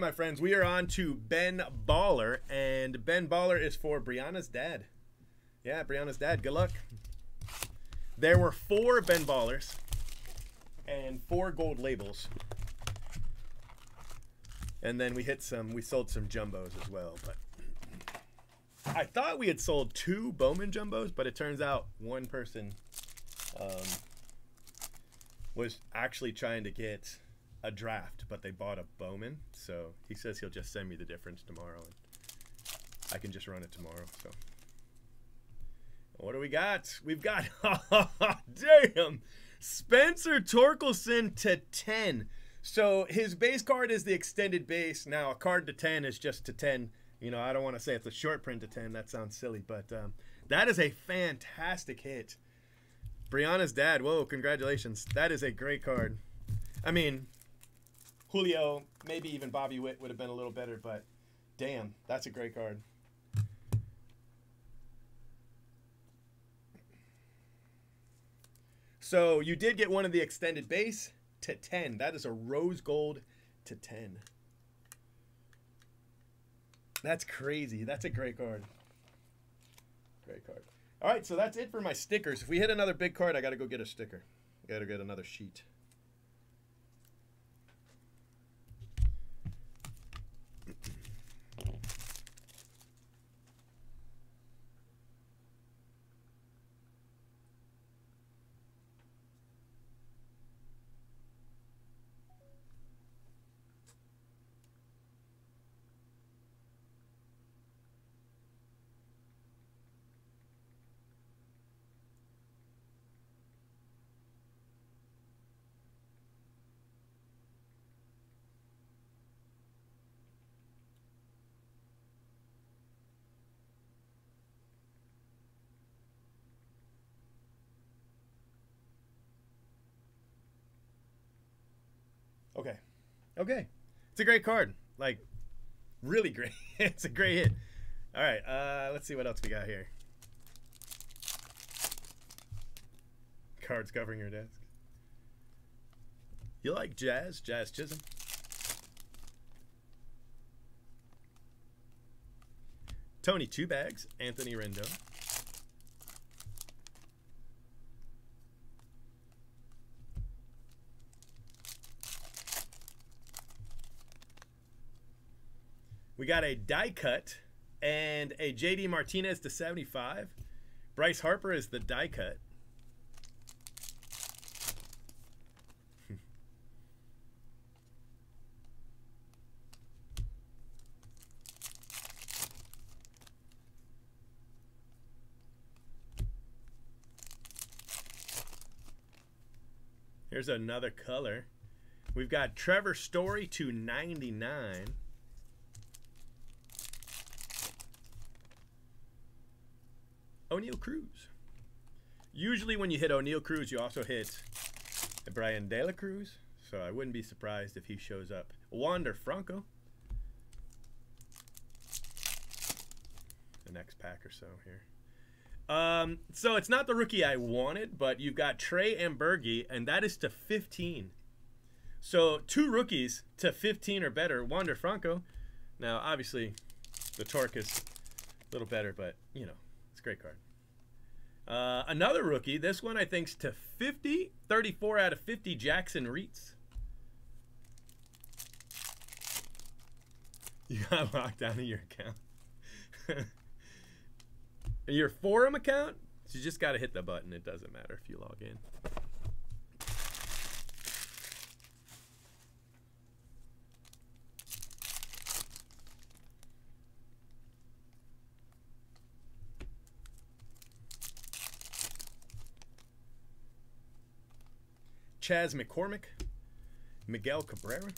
my friends, we are on to Ben Baller, and Ben Baller is for Brianna's dad. Yeah, Brianna's dad. Good luck. There were four Ben Ballers and four gold labels. And then we hit some, we sold some jumbos as well. But I thought we had sold two Bowman jumbos, but it turns out one person um, was actually trying to get a draft, but they bought a Bowman. So he says he'll just send me the difference tomorrow. And I can just run it tomorrow. So what do we got? We've got, damn, Spencer Torkelson to 10. So his base card is the extended base. Now a card to 10 is just to 10. You know, I don't want to say it's a short print to 10. That sounds silly, but um, that is a fantastic hit. Brianna's dad. Whoa, congratulations. That is a great card. I mean, Julio, maybe even Bobby Witt would have been a little better, but damn, that's a great card. So you did get one of the extended base to 10. That is a rose gold to 10. That's crazy. That's a great card. Great card. All right, so that's it for my stickers. If we hit another big card, I got to go get a sticker. Got to get another sheet. Okay. Okay. It's a great card. Like, really great. it's a great hit. All right. Uh, let's see what else we got here. Cards covering your desk. You like jazz? Jazz Chisholm. Tony Two Bags. Anthony Rendon. We got a die cut and a JD Martinez to 75. Bryce Harper is the die cut. Here's another color. We've got Trevor Story to 99. Oneil Cruz. Usually when you hit Oneil Cruz, you also hit Bryan De La Cruz. So I wouldn't be surprised if he shows up. Wander Franco. The next pack or so here. Um, so it's not the rookie I wanted, but you've got Trey Amburgey, and that is to 15. So two rookies to 15 or better. Wander Franco. Now, obviously, the torque is a little better, but, you know, it's a great card. Uh, another rookie. This one I think's to 50. 34 out of 50. Jackson Reetz. You got locked out of your account. your forum account? You just got to hit the button. It doesn't matter if you log in. Chas McCormick, Miguel Cabrera.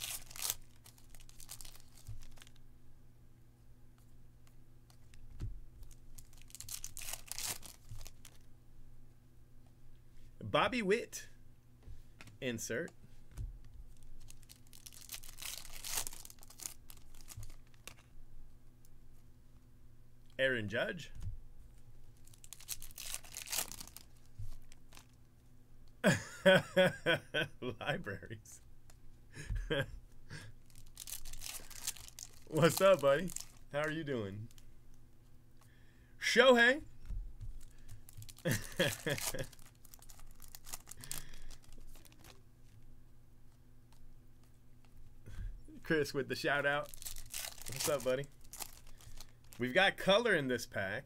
Bobby Witt, insert. Aaron Judge. Libraries. What's up, buddy? How are you doing? Shohei. Chris with the shout out. What's up, buddy? We've got color in this pack.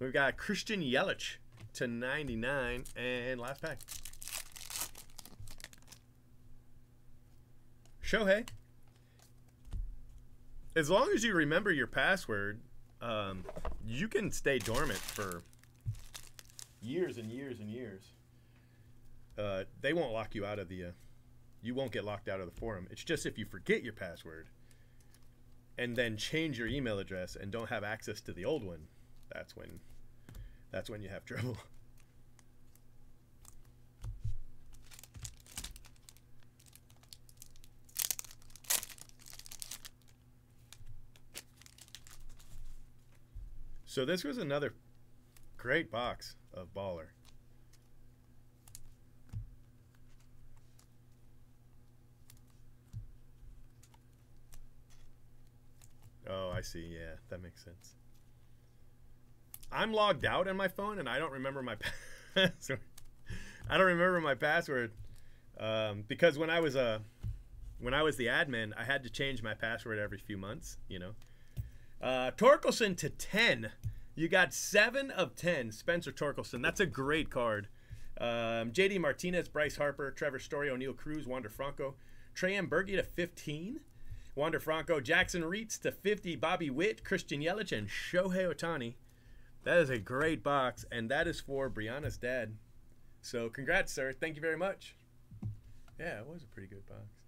We've got Christian Yelich to 99 and last pack. Shohei. As long as you remember your password, um, you can stay dormant for years and years and years. Uh, they won't lock you out of the. Uh, you won't get locked out of the forum. It's just if you forget your password and then change your email address and don't have access to the old one, that's when that's when you have trouble. So this was another great box of baller. Oh, I see. Yeah, that makes sense. I'm logged out on my phone and I don't remember my password. I don't remember my password um, because when I was a uh, when I was the admin, I had to change my password every few months. You know. Uh, Torkelson to ten. You got seven of ten. Spencer Torkelson. That's a great card. Um, JD Martinez, Bryce Harper, Trevor Story, Oneil Cruz, Wander Franco, Trey Berge to 15. Wander Franco, Jackson Reetz to 50, Bobby Witt, Christian Yelich, and Shohei Ohtani. That is a great box, and that is for Brianna's dad. So congrats, sir. Thank you very much. Yeah, it was a pretty good box.